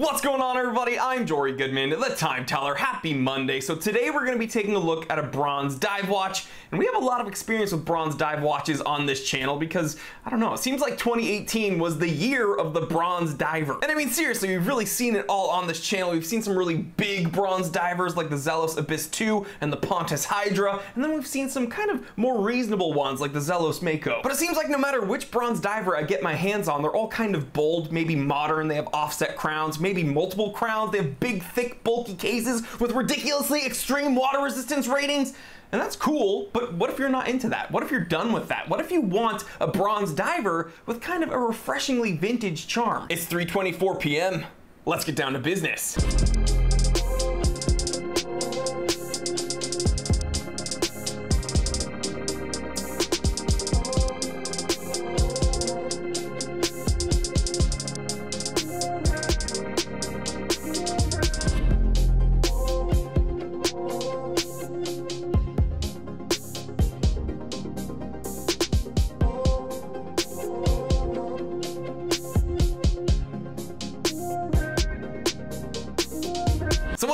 What's going on everybody? I'm Jory Goodman, the Time Teller. Happy Monday. So today we're going to be taking a look at a bronze dive watch and we have a lot of experience with bronze dive watches on this channel because, I don't know, it seems like 2018 was the year of the bronze diver. And I mean seriously, we've really seen it all on this channel. We've seen some really big bronze divers like the Zelos Abyss 2 and the Pontus Hydra and then we've seen some kind of more reasonable ones like the Zelos Mako. But it seems like no matter which bronze diver I get my hands on, they're all kind of bold, maybe modern, they have offset crowns, maybe maybe multiple crowns. They have big, thick, bulky cases with ridiculously extreme water resistance ratings. And that's cool, but what if you're not into that? What if you're done with that? What if you want a bronze diver with kind of a refreshingly vintage charm? It's 3.24 p.m. Let's get down to business.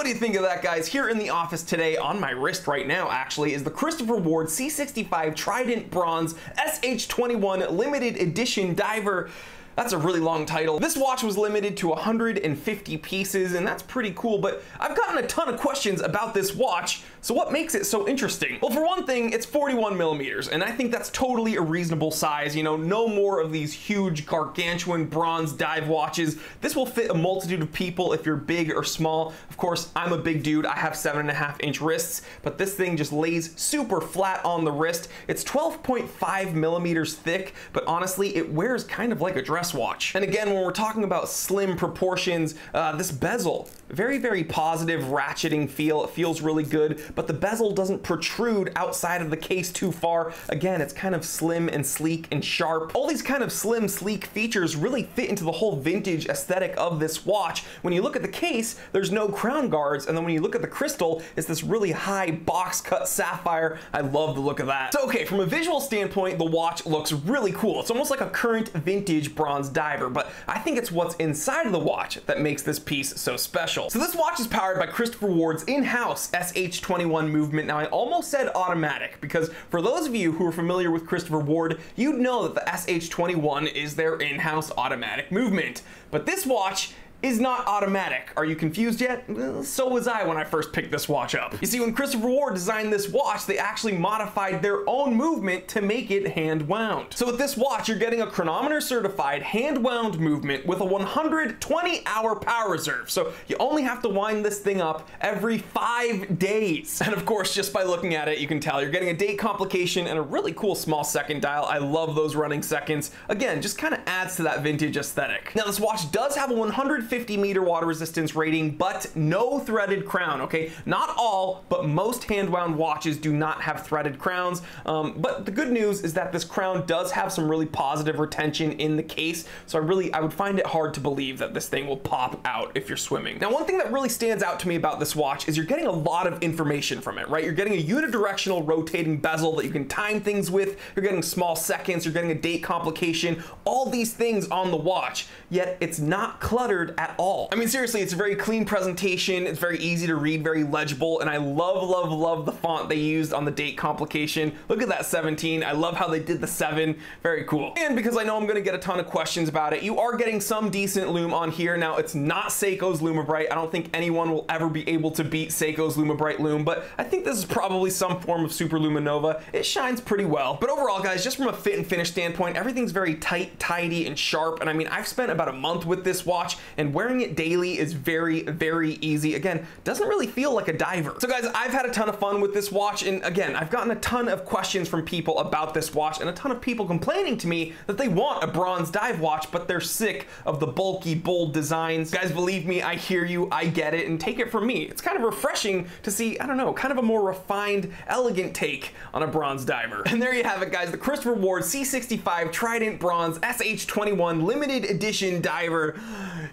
Do you think of that guys? Here in the office today on my wrist right now actually is the Christopher Ward C65 Trident Bronze SH21 limited edition diver that's a really long title. This watch was limited to 150 pieces and that's pretty cool, but I've gotten a ton of questions about this watch, so what makes it so interesting? Well, for one thing, it's 41 millimeters, and I think that's totally a reasonable size. You know, no more of these huge gargantuan bronze dive watches. This will fit a multitude of people if you're big or small. Of course, I'm a big dude. I have seven and a half inch wrists, but this thing just lays super flat on the wrist. It's 12.5 millimeters thick, but honestly, it wears kind of like a dress watch. And again, when we're talking about slim proportions, uh, this bezel, very, very positive ratcheting feel. It feels really good, but the bezel doesn't protrude outside of the case too far. Again, it's kind of slim and sleek and sharp. All these kind of slim, sleek features really fit into the whole vintage aesthetic of this watch. When you look at the case, there's no crown guards, and then when you look at the crystal, it's this really high box cut sapphire. I love the look of that. So okay, from a visual standpoint, the watch looks really cool. It's almost like a current vintage bronze diver, but I think it's what's inside of the watch that makes this piece so special. So this watch is powered by Christopher Ward's in-house SH21 movement. Now I almost said automatic because for those of you who are familiar with Christopher Ward, you'd know that the SH21 is their in-house automatic movement. But this watch is not automatic. Are you confused yet? So was I when I first picked this watch up. You see, when Christopher Ward designed this watch, they actually modified their own movement to make it hand wound. So with this watch, you're getting a chronometer certified hand wound movement with a 120 hour power reserve. So you only have to wind this thing up every five days. And of course, just by looking at it, you can tell you're getting a date complication and a really cool small second dial. I love those running seconds. Again, just kind of adds to that vintage aesthetic. Now this watch does have a 100 150 meter water resistance rating, but no threaded crown, okay? Not all, but most hand wound watches do not have threaded crowns. Um, but the good news is that this crown does have some really positive retention in the case. So I really, I would find it hard to believe that this thing will pop out if you're swimming. Now, one thing that really stands out to me about this watch is you're getting a lot of information from it, right? You're getting a unidirectional rotating bezel that you can time things with. You're getting small seconds. You're getting a date complication, all these things on the watch, yet it's not cluttered at all. I mean, seriously, it's a very clean presentation. It's very easy to read, very legible, and I love, love, love the font they used on the date complication. Look at that 17. I love how they did the seven. Very cool. And because I know I'm gonna get a ton of questions about it, you are getting some decent lume on here. Now, it's not Seiko's Lumibrite. I don't think anyone will ever be able to beat Seiko's Lumibrite lume, but I think this is probably some form of Super Luminova. It shines pretty well. But overall, guys, just from a fit and finish standpoint, everything's very tight, tidy, and sharp. And I mean, I've spent about a month with this watch, and and wearing it daily is very, very easy. Again, doesn't really feel like a diver. So guys, I've had a ton of fun with this watch. And again, I've gotten a ton of questions from people about this watch and a ton of people complaining to me that they want a bronze dive watch, but they're sick of the bulky, bold designs. Guys, believe me, I hear you, I get it, and take it from me. It's kind of refreshing to see, I don't know, kind of a more refined, elegant take on a bronze diver. And there you have it, guys, the Christopher Ward C65 Trident Bronze SH21 limited edition diver.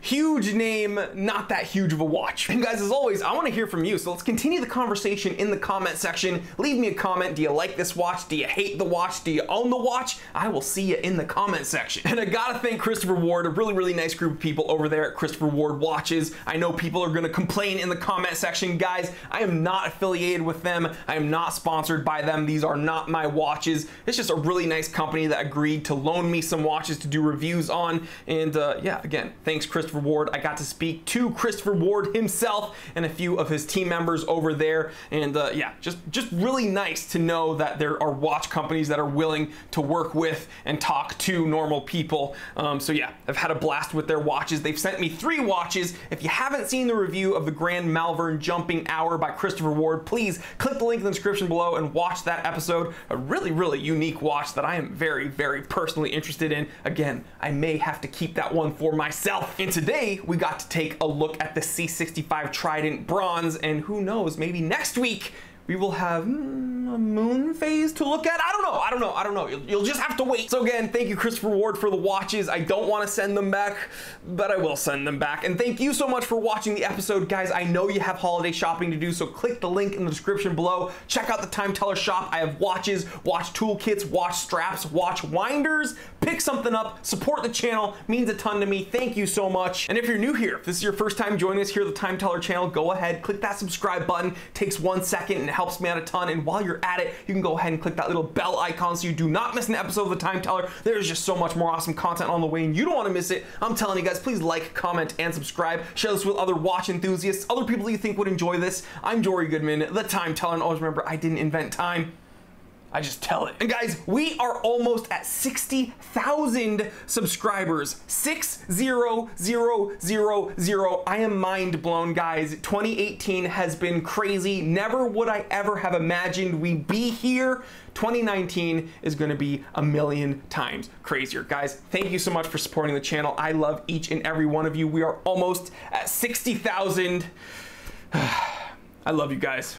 Huge name, not that huge of a watch. And guys, as always, I want to hear from you. So let's continue the conversation in the comment section. Leave me a comment. Do you like this watch? Do you hate the watch? Do you own the watch? I will see you in the comment section. And I gotta thank Christopher Ward, a really, really nice group of people over there at Christopher Ward Watches. I know people are gonna complain in the comment section. Guys, I am not affiliated with them. I am not sponsored by them. These are not my watches. It's just a really nice company that agreed to loan me some watches to do reviews on. And uh, yeah, again, thanks Christopher Ward. I got to speak to Christopher Ward himself and a few of his team members over there. And uh, yeah, just, just really nice to know that there are watch companies that are willing to work with and talk to normal people. Um, so yeah, I've had a blast with their watches. They've sent me three watches. If you haven't seen the review of the Grand Malvern Jumping Hour by Christopher Ward, please click the link in the description below and watch that episode. A really, really unique watch that I am very, very personally interested in. Again, I may have to keep that one for myself. And today we got to take a look at the C65 Trident Bronze and who knows, maybe next week we will have mm, a moon phase to look at. I don't know. I don't know. I don't know. You'll, you'll, just have to wait. So again, thank you, Christopher Ward, for the watches. I don't want to send them back, but I will send them back. And thank you so much for watching the episode, guys. I know you have holiday shopping to do, so click the link in the description below. Check out the Time Teller shop. I have watches, watch toolkits, watch straps, watch winders. Pick something up. Support the channel. Means a ton to me. Thank you so much. And if you're new here, if this is your first time joining us here at the Time Teller channel, go ahead, click that subscribe button. It takes one second and it helps me out a ton. And while you're at it, you can go ahead and click that little bell icon so you do not miss an episode of The Time Teller. There's just so much more awesome content on the way and you don't want to miss it. I'm telling you guys, please like, comment, and subscribe. Share this with other watch enthusiasts, other people you think would enjoy this. I'm Jory Goodman, The Time Teller, and always remember, I didn't invent time. I just tell it. And guys, we are almost at 60,000 subscribers. 60000. I am mind blown, guys. 2018 has been crazy. Never would I ever have imagined we'd be here. 2019 is gonna be a million times crazier. Guys, thank you so much for supporting the channel. I love each and every one of you. We are almost at 60,000. I love you guys.